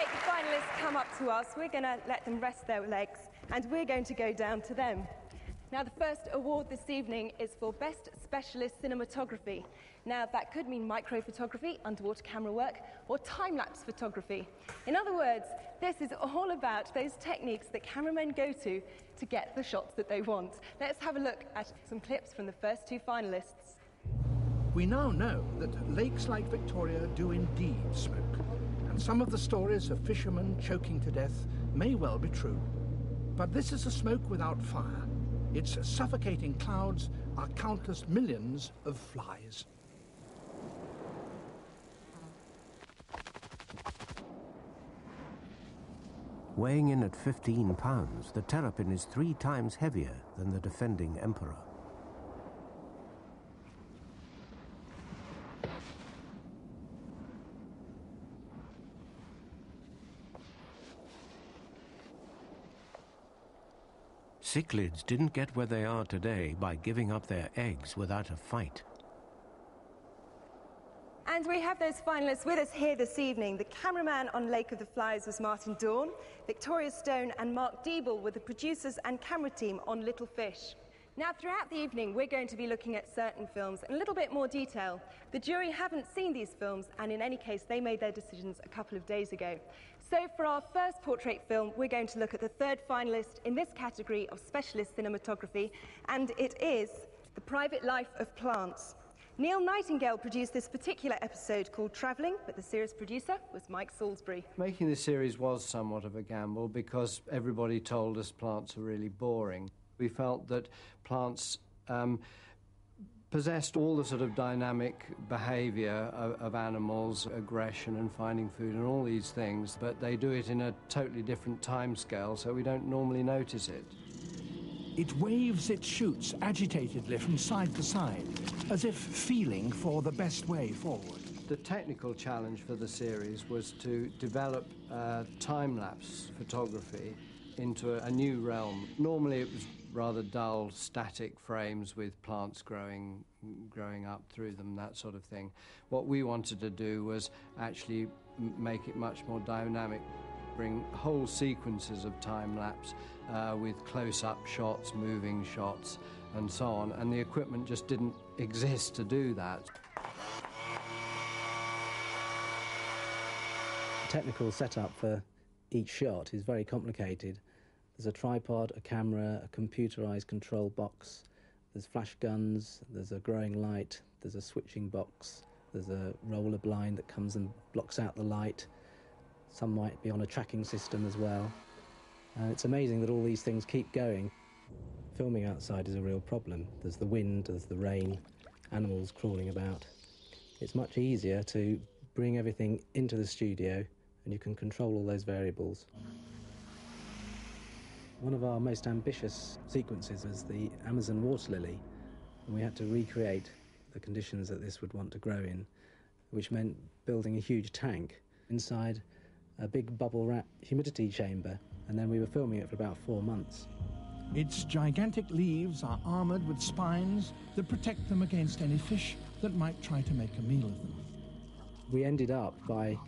make the finalists come up to us. We're going to let them rest their legs and we're going to go down to them. Now, the first award this evening is for Best Specialist Cinematography. Now, that could mean microphotography, underwater camera work, or time lapse photography. In other words, this is all about those techniques that cameramen go to to get the shots that they want. Let's have a look at some clips from the first two finalists. We now know that lakes like Victoria do indeed smoke, and some of the stories of fishermen choking to death may well be true. But this is a smoke without fire. Its suffocating clouds are countless millions of flies. Weighing in at 15 pounds, the terrapin is three times heavier than the defending emperor. Cichlids didn't get where they are today by giving up their eggs without a fight. And we have those finalists with us here this evening. The cameraman on Lake of the Flies was Martin Dohrn, Victoria Stone and Mark Deeble were the producers and camera team on Little Fish. Now, throughout the evening, we're going to be looking at certain films in a little bit more detail. The jury haven't seen these films, and in any case, they made their decisions a couple of days ago. So, for our first portrait film, we're going to look at the third finalist in this category of specialist cinematography, and it is The Private Life of Plants. Neil Nightingale produced this particular episode called Travelling, but the series producer was Mike Salisbury. Making the series was somewhat of a gamble because everybody told us plants are really boring. We felt that plants um, possessed all the sort of dynamic behaviour of, of, animals, aggression and finding food and all these things, but they do it in a totally different time scale, so we don't normally notice it. It waves its shoots agitatedly from side to side, as if feeling for the best way forward. The technical challenge for the series was to develop uh, time-lapse photography into a, a new realm. Normally it was rather dull, static frames with plants growing, growing up through them, that sort of thing. What we wanted to do was actually make it much more dynamic, bring whole sequences of time lapse uh, with close up shots, moving shots, and so on. And the equipment just didn't exist to do that. The technical setup for each shot is very complicated. There's a tripod, a camera, a computerized control box, there's flash guns, there's a growing light, there's a switching box, there's a roller blind that comes and blocks out the light. Some might be on a tracking system as well. And it's amazing that all these things keep going. Filming outside is a real problem. There's the wind, there's the rain, animals crawling about. It's much easier to bring everything into the studio and you can control all those variables. One of our most ambitious sequences was the Amazon water lily, and we had to recreate the conditions that this would want to grow in, which meant building a huge tank inside a big bubble wrap humidity chamber, and then we were filming it for about four months. Its gigantic leaves are armoured with spines that protect them against any fish that might try to make a meal of them. We ended up by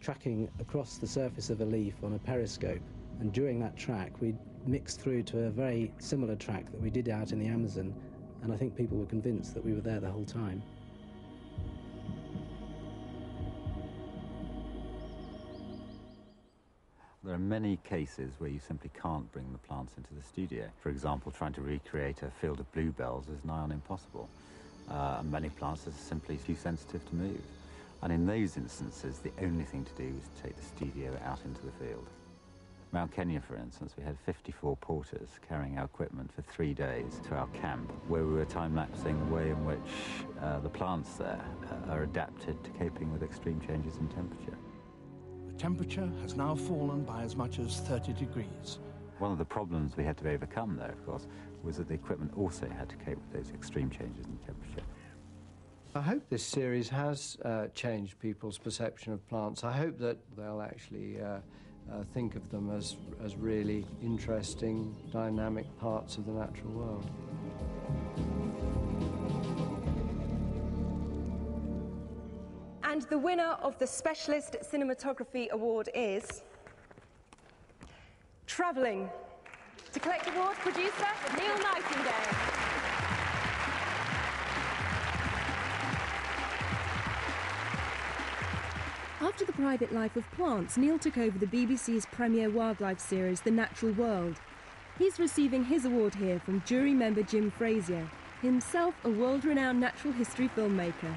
tracking across the surface of a leaf on a periscope and during that track, we mixed through to a very similar track that we did out in the Amazon, and I think people were convinced that we were there the whole time. There are many cases where you simply can't bring the plants into the studio. For example, trying to recreate a field of bluebells is nigh on impossible. Uh, and many plants are simply too sensitive to move. And in those instances, the only thing to do is to take the studio out into the field. Mount Kenya, for instance, we had 54 porters carrying our equipment for three days to our camp, where we were time-lapsing the way in which uh, the plants there uh, are adapted to coping with extreme changes in temperature. The temperature has now fallen by as much as 30 degrees. One of the problems we had to overcome there, of course, was that the equipment also had to cope with those extreme changes in temperature. I hope this series has uh, changed people's perception of plants. I hope that they'll actually uh, uh, think of them as, as really interesting, dynamic parts of the natural world. And the winner of the Specialist Cinematography Award is. Travelling. To collect award, producer Neil Nightingale. After the private life of plants, Neil took over the BBC's premier wildlife series, The Natural World. He's receiving his award here from jury member Jim Frazier, himself a world renowned natural history filmmaker.